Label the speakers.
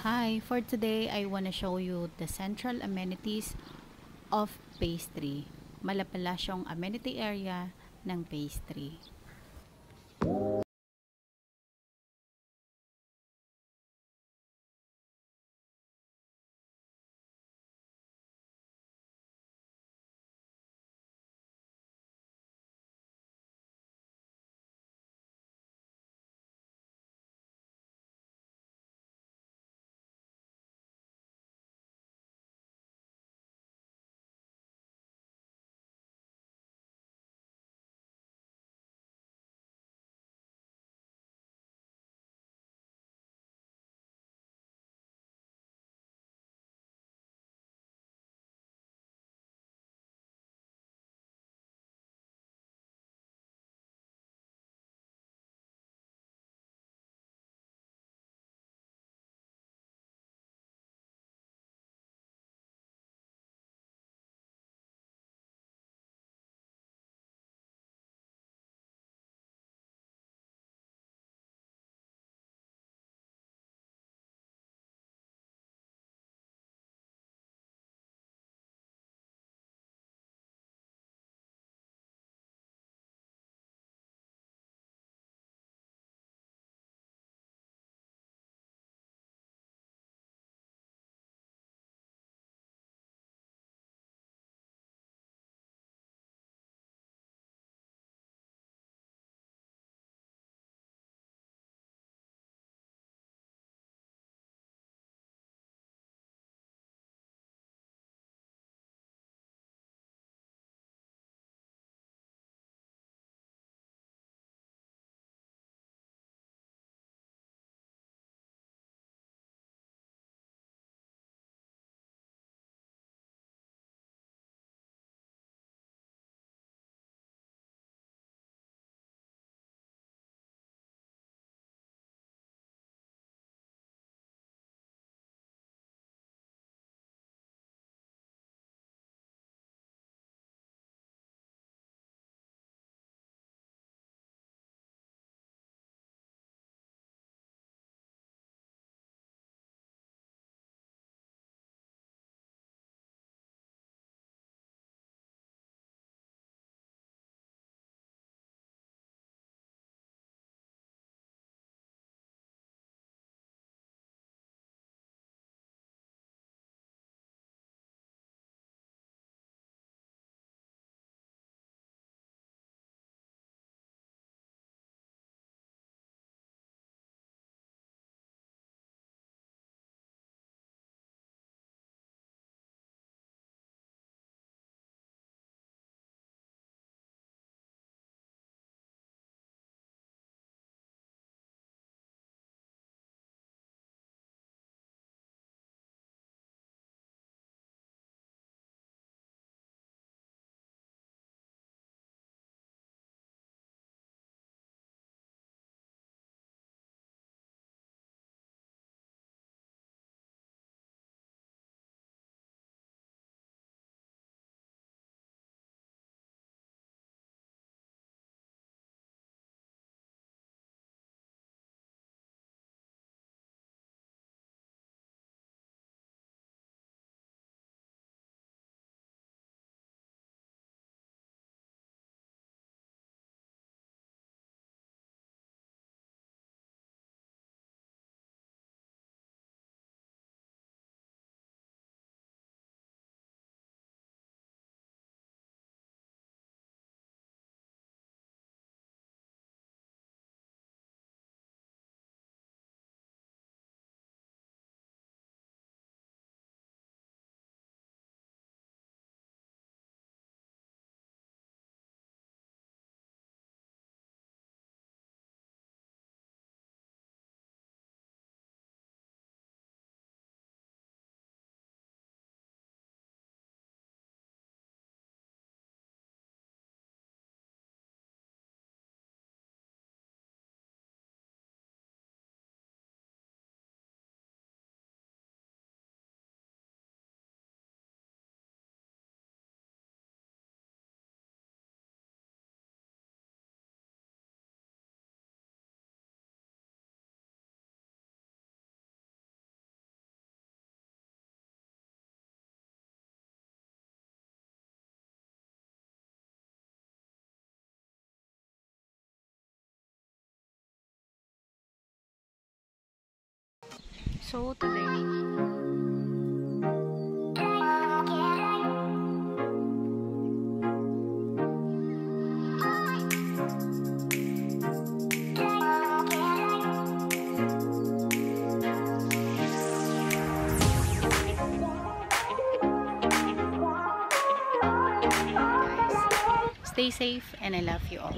Speaker 1: Hi, for today I want to show you the central amenities of Pastry. Malapalasyong amenity area ng Pastry. So today, stay safe and I love you all.